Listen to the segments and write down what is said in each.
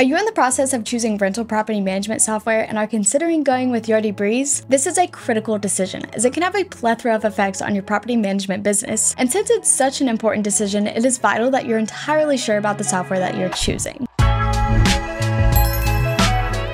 Are you in the process of choosing rental property management software and are considering going with Yardi Breeze? This is a critical decision as it can have a plethora of effects on your property management business. And since it's such an important decision, it is vital that you're entirely sure about the software that you're choosing.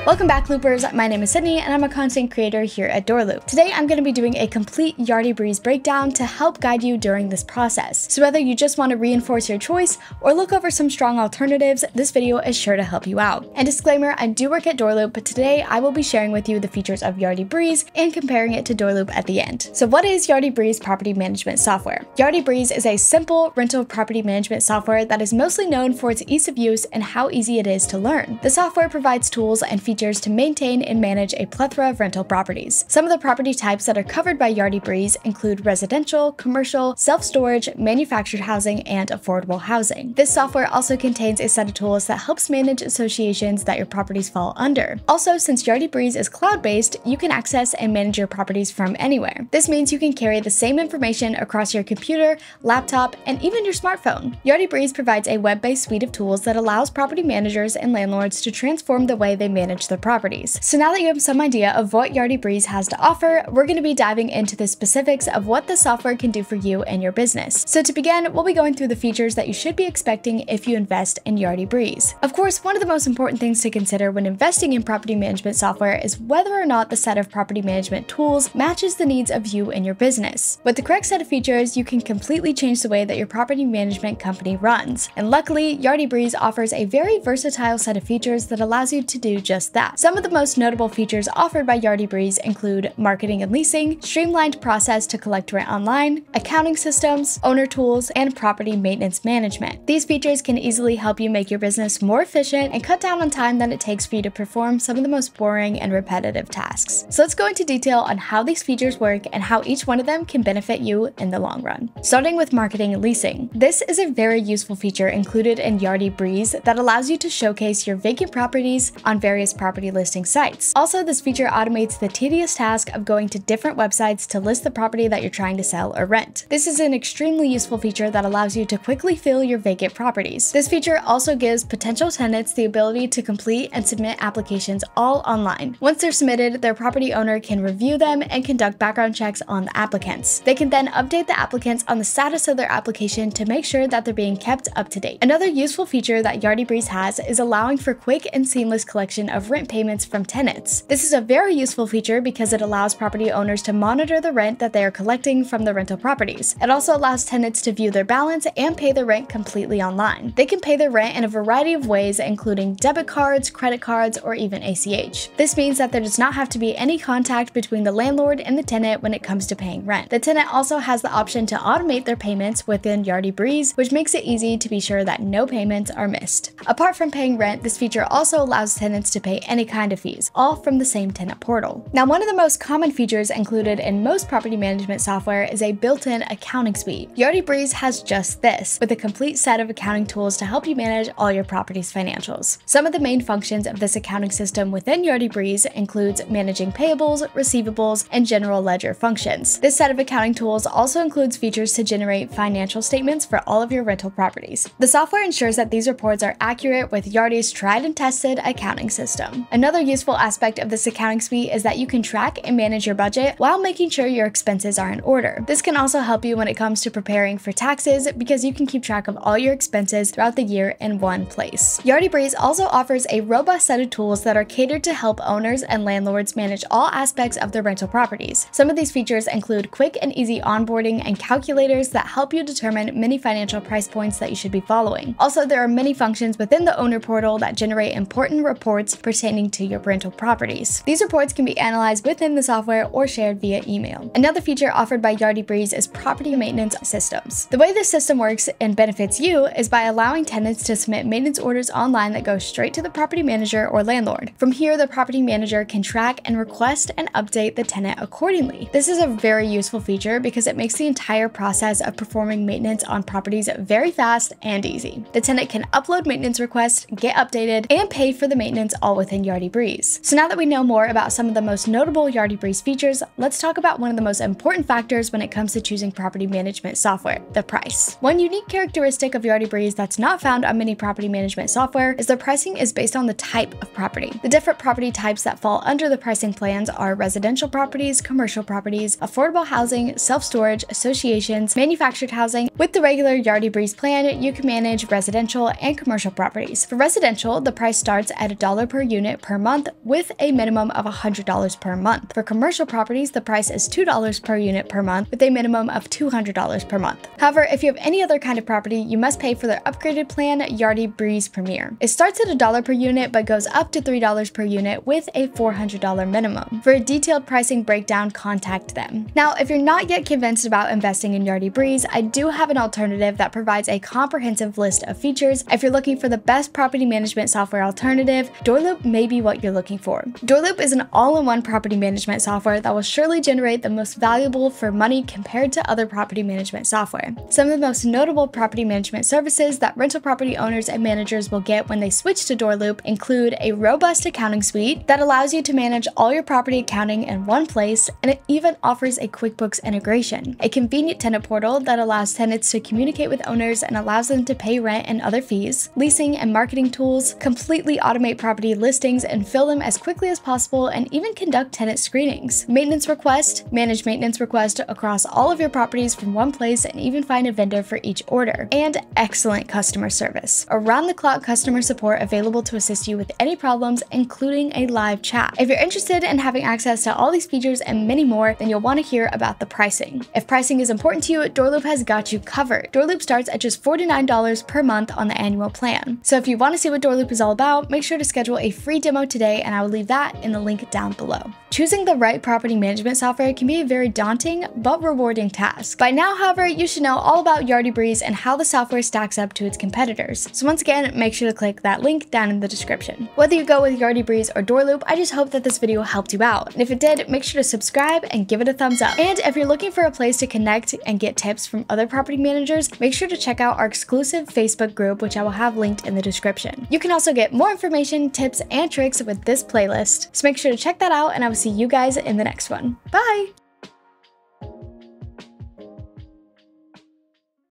Welcome back loopers, my name is Sydney and I'm a content creator here at Doorloop. Today I'm going to be doing a complete Yardi Breeze breakdown to help guide you during this process. So whether you just want to reinforce your choice or look over some strong alternatives, this video is sure to help you out. And disclaimer, I do work at Doorloop, but today I will be sharing with you the features of Yardi Breeze and comparing it to Doorloop at the end. So what is Yardi Breeze property management software? Yardi Breeze is a simple rental property management software that is mostly known for its ease of use and how easy it is to learn. The software provides tools and features features to maintain and manage a plethora of rental properties. Some of the property types that are covered by Yardi Breeze include residential, commercial, self-storage, manufactured housing, and affordable housing. This software also contains a set of tools that helps manage associations that your properties fall under. Also, since Yardi Breeze is cloud-based, you can access and manage your properties from anywhere. This means you can carry the same information across your computer, laptop, and even your smartphone. Yardi Breeze provides a web-based suite of tools that allows property managers and landlords to transform the way they manage manage their properties. So now that you have some idea of what Yardi Breeze has to offer, we're going to be diving into the specifics of what the software can do for you and your business. So to begin, we'll be going through the features that you should be expecting if you invest in Yardi Breeze. Of course, one of the most important things to consider when investing in property management software is whether or not the set of property management tools matches the needs of you and your business. With the correct set of features, you can completely change the way that your property management company runs. And luckily, Yardi Breeze offers a very versatile set of features that allows you to do just that. Some of the most notable features offered by Yardi Breeze include marketing and leasing, streamlined process to collect rent online, accounting systems, owner tools, and property maintenance management. These features can easily help you make your business more efficient and cut down on time that it takes for you to perform some of the most boring and repetitive tasks. So let's go into detail on how these features work and how each one of them can benefit you in the long run. Starting with marketing and leasing. This is a very useful feature included in Yardi Breeze that allows you to showcase your vacant properties on various property listing sites. Also, this feature automates the tedious task of going to different websites to list the property that you're trying to sell or rent. This is an extremely useful feature that allows you to quickly fill your vacant properties. This feature also gives potential tenants the ability to complete and submit applications all online. Once they're submitted, their property owner can review them and conduct background checks on the applicants. They can then update the applicants on the status of their application to make sure that they're being kept up to date. Another useful feature that Yardi Breeze has is allowing for quick and seamless collection of rent payments from tenants. This is a very useful feature because it allows property owners to monitor the rent that they are collecting from the rental properties. It also allows tenants to view their balance and pay their rent completely online. They can pay their rent in a variety of ways, including debit cards, credit cards, or even ACH. This means that there does not have to be any contact between the landlord and the tenant when it comes to paying rent. The tenant also has the option to automate their payments within Yardi Breeze, which makes it easy to be sure that no payments are missed. Apart from paying rent, this feature also allows tenants to pay any kind of fees, all from the same tenant portal. Now, one of the most common features included in most property management software is a built-in accounting suite. Yardi Breeze has just this, with a complete set of accounting tools to help you manage all your property's financials. Some of the main functions of this accounting system within Yardi Breeze includes managing payables, receivables, and general ledger functions. This set of accounting tools also includes features to generate financial statements for all of your rental properties. The software ensures that these reports are accurate with Yardi's tried and tested accounting system. Another useful aspect of this accounting suite is that you can track and manage your budget while making sure your expenses are in order. This can also help you when it comes to preparing for taxes because you can keep track of all your expenses throughout the year in one place. Yardi Breeze also offers a robust set of tools that are catered to help owners and landlords manage all aspects of their rental properties. Some of these features include quick and easy onboarding and calculators that help you determine many financial price points that you should be following. Also, there are many functions within the owner portal that generate important reports pertaining to your rental properties. These reports can be analyzed within the software or shared via email. Another feature offered by Yardi Breeze is property maintenance systems. The way this system works and benefits you is by allowing tenants to submit maintenance orders online that go straight to the property manager or landlord. From here, the property manager can track and request and update the tenant accordingly. This is a very useful feature because it makes the entire process of performing maintenance on properties very fast and easy. The tenant can upload maintenance requests, get updated, and pay for the maintenance all within Yardi Breeze. So now that we know more about some of the most notable Yardi Breeze features, let's talk about one of the most important factors when it comes to choosing property management software, the price. One unique characteristic of Yardi Breeze that's not found on many property management software is the pricing is based on the type of property. The different property types that fall under the pricing plans are residential properties, commercial properties, affordable housing, self-storage, associations, manufactured housing. With the regular Yardi Breeze plan, you can manage residential and commercial properties. For residential, the price starts at a dollar per unit per month with a minimum of $100 per month. For commercial properties, the price is $2 per unit per month with a minimum of $200 per month. However, if you have any other kind of property, you must pay for their upgraded plan, Yardi Breeze Premier. It starts at $1 per unit but goes up to $3 per unit with a $400 minimum. For a detailed pricing breakdown, contact them. Now, if you're not yet convinced about investing in Yardi Breeze, I do have an alternative that provides a comprehensive list of features. If you're looking for the best property management software alternative, Doorloop may be what you're looking for. Doorloop is an all-in-one property management software that will surely generate the most valuable for money compared to other property management software. Some of the most notable property management services that rental property owners and managers will get when they switch to Doorloop include a robust accounting suite that allows you to manage all your property accounting in one place, and it even offers a QuickBooks integration, a convenient tenant portal that allows tenants to communicate with owners and allows them to pay rent and other fees, leasing and marketing tools, completely automate property listings and fill them as quickly as possible, and even conduct tenant screenings. Maintenance request, manage maintenance request across all of your properties from one place and even find a vendor for each order. And excellent customer service. Around the clock customer support available to assist you with any problems, including a live chat. If you're interested in having access to all these features and many more, then you'll want to hear about the pricing. If pricing is important to you, Doorloop has got you covered. Doorloop starts at just $49 per month on the annual plan. So if you want to see what Doorloop is all about, make sure to schedule a free demo today and I will leave that in the link down below. Choosing the right property management software can be a very daunting but rewarding task. By now, however, you should know all about Yardi Breeze and how the software stacks up to its competitors. So once again, make sure to click that link down in the description. Whether you go with Yardi Breeze or Doorloop, I just hope that this video helped you out. And if it did, make sure to subscribe and give it a thumbs up. And if you're looking for a place to connect and get tips from other property managers, make sure to check out our exclusive Facebook group, which I will have linked in the description. You can also get more information, tips, and tricks with this playlist. So make sure to check that out and I will see you guys in the next one. Bye!